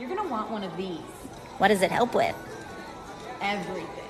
You're gonna want one of these. What does it help with? Everything.